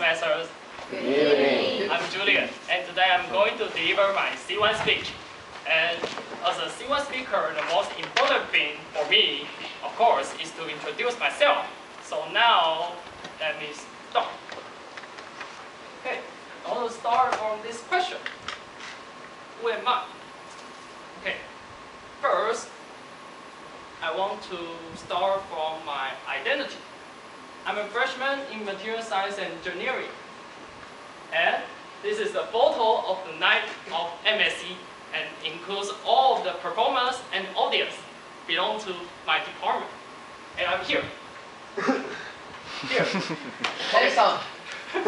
Professors, Good evening. I'm Julian, and today I'm going to deliver my C1 speech. And as a C1 speaker, the most important thing for me, of course, is to introduce myself. So now, let me start. Okay, I want to start from this question. Who am I? Okay, first, I want to start from my identity. I'm a freshman in material science and engineering. And this is a photo of the night of MSE and includes all of the performers and audience belong to my department. And I'm here. here. Okay. Awesome.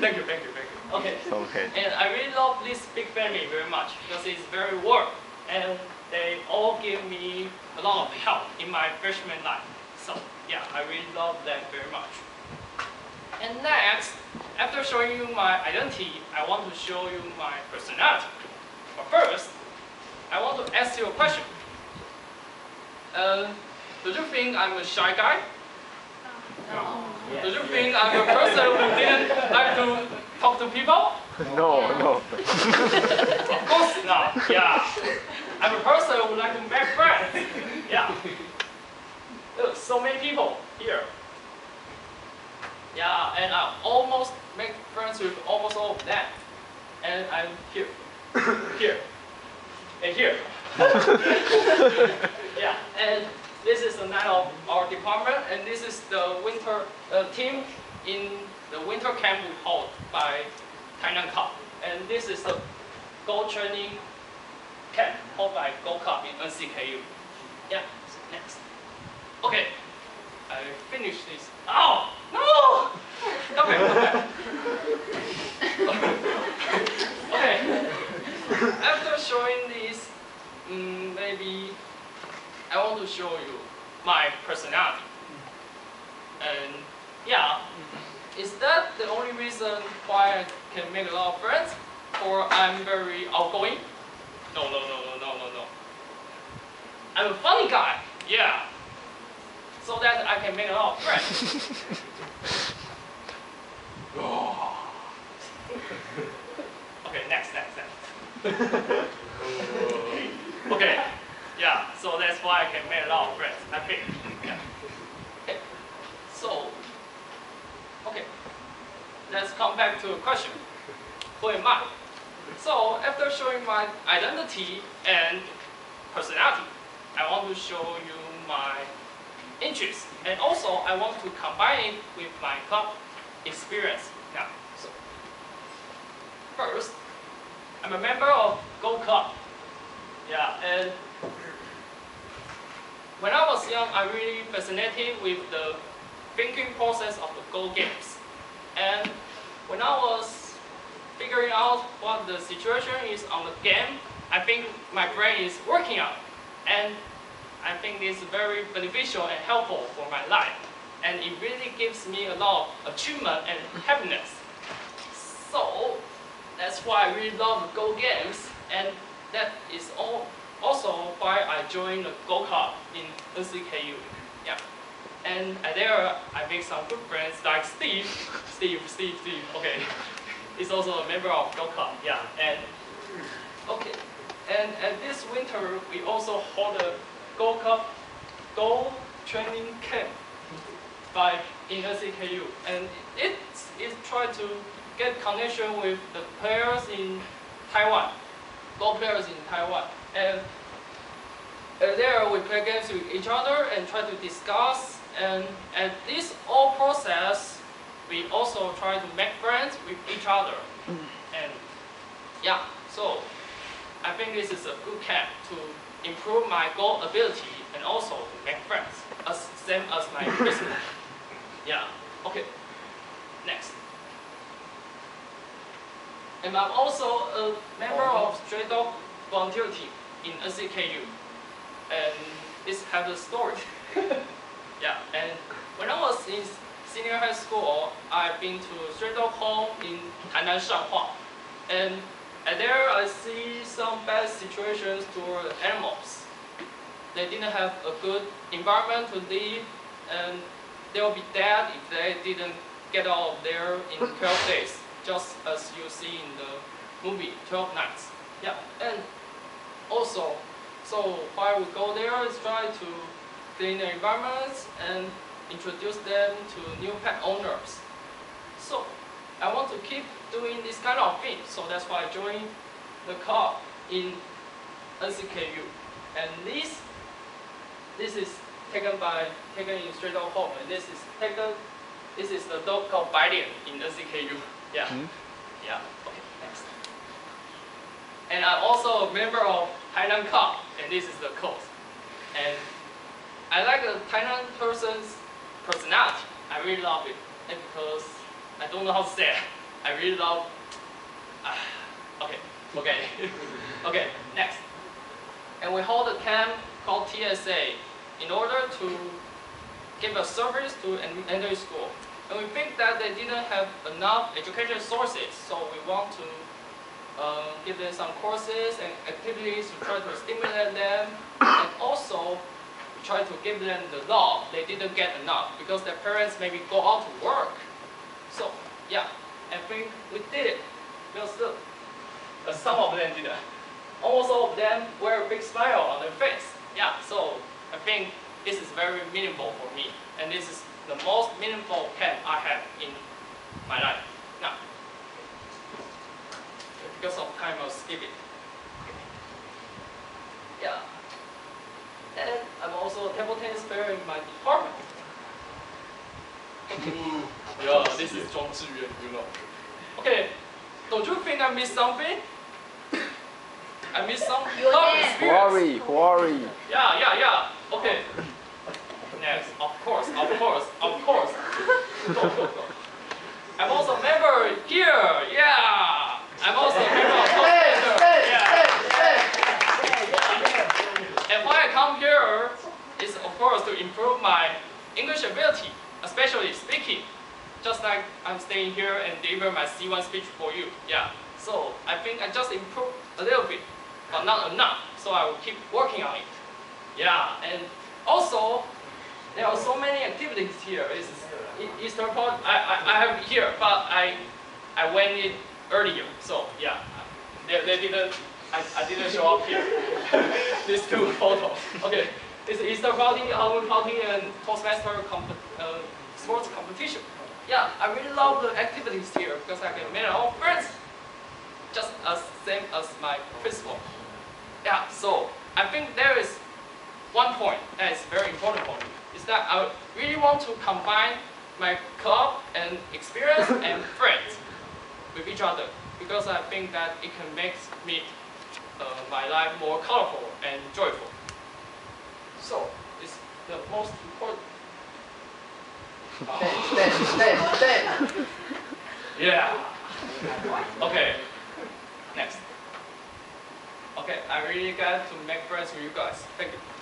thank you, thank you, thank you. Okay. Okay. And I really love this big family very much because it's very warm and they all give me a lot of help in my freshman life. So yeah, I really love that very much. And next, after showing you my identity, I want to show you my personality. But first, I want to ask you a question. Uh, do you think I'm a shy guy? No. Do you think I'm a person who didn't like to talk to people? No, no. Of course not. Yeah. I'm a person who like to make friends. So many people here. Yeah, and I almost make friends with almost all of them. And I'm here. Here. And here. yeah, and this is the night of our department, and this is the winter uh, team in the winter camp we hold by Tainan Cup. And this is the Go training camp held by Go Cup in NCKU. Yeah, next. Okay, I finished this. Oh, no! Okay, okay. okay. After showing this, mm, maybe I want to show you my personality. And yeah, is that the only reason why I can make a lot of friends? Or I'm very outgoing? No, no, no, no, no, no, no. I'm a funny guy, yeah. So that I can make a lot of friends. okay, next, next, next. okay, yeah, so that's why I can make a lot of friends, I think. Yeah. Okay. So, okay, let's come back to a question. Who am I? So, after showing my identity and personality, I want to show you my interests. And also, I want to combine it with my club experience. Now, so, first, I'm a member of Go Club. Yeah, and when I was young, I really fascinated with the thinking process of the Go games. And when I was figuring out what the situation is on the game, I think my brain is working out. And I think it's very beneficial and helpful for my life. And it really gives me a lot of achievement and happiness. So that's why I really love Go games. And that is all, also why I joined the Go Club in NCKU. Yeah. And there I make some good friends like Steve. Steve, Steve, Steve, okay. He's also a member of Go Club, yeah. And okay. And at this winter we also hold a Go Cup Go training camp by in NCKU. And it is try to get connection with the players in Taiwan, Go players in Taiwan. And uh, there we play games with each other and try to discuss. And at this all process, we also try to make friends with each other. And yeah, so I think this is a good camp to improve my Go ability and also to make friends, as same as my business. Yeah. Okay. Next. And I'm also a member of Stray Dog volunteer team in NCKU. And this has a story. yeah, and when I was in senior high school, I've been to Stray Dog Home in Tainan Shanhua. And, and there I see some bad situations toward animals. They didn't have a good environment to live, and they will be dead if they didn't get out of there in 12 days, just as you see in the movie 12 Nights. Yeah, and also, so while we go there is try to clean the environment and introduce them to new pet owners. So I want to keep doing this kind of thing, so that's why I joined the club in NCKU. And this, this is taken by, taken in Stray Dog Home, and this is taken, this is the dog called Baidian in NCKU. Yeah, Hmm? yeah, okay, next. And I'm also a member of Tainan Club, and this is the code. And I like the Tainan person's personality. I really love it, and because I don't know how to say it. I really love. okay, okay, okay. Next, and we hold a camp called TSA in order to give a service to an elementary school. And we think that they didn't have enough education sources, so we want to uh, give them some courses and activities to try to stimulate them, and also we try to give them the love they didn't get enough because their parents maybe go out to work. So yeah, I think we did it. Look, uh, some of them did it. Almost all of them wear a big smile on their face. Yeah, so I think this is very meaningful for me, and this is the most meaningful camp I have in my life. Now, because of time, I'll skip it. Yeah. And I'm also a table tennis player in my department. Yeah, this is Zhuang Zhiyuan, you know. Okay, don't you think I missed something? I missed some Your love experience. Worry, worry. Yeah, yeah, yeah. Okay. Next, of course, of course, of course. Go, go, go. I'm also a member here. Yeah. I'm also a member of Toastmaster. Yeah. And why I come here is, of course, to improve my English ability, especially speaking. Just like I'm staying here and deliver my C1 speech for you. Yeah. So I think I just improved a little bit, but not enough. So I will keep working on it. Yeah. And also, there are so many activities here. E- Easter Pod. I, I, I have here, but I I went it earlier. So yeah, they, they didn't. I, I didn't show up here. These two photos. Okay, it's Easter party, Halloween party, and Toastmaster comp- uh, sports competition. Yeah, I really love the activities here because I can meet all friends, just as same as my principal. Yeah, so I think there is one point that is very important for me is that I really want to combine my club and experience and friends with each other because I think that it can make me uh, my life more colorful and joyful. So it's the most important. Stand, stand, stand. Yeah. Okay. Next. Okay, I really got to make friends with you guys. Thank you.